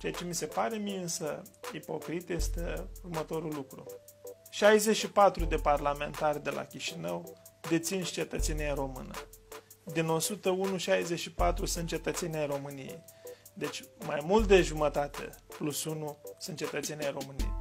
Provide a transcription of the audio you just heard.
Ceea ce mi se pare mie însă ipocrit este următorul lucru. 64 de parlamentari de la Chișinău dețin și cetățenia română. Din 101, 64 sunt cetățenii ai României. Deci mai mult de jumătate plus 1 sunt cetățenii ai României.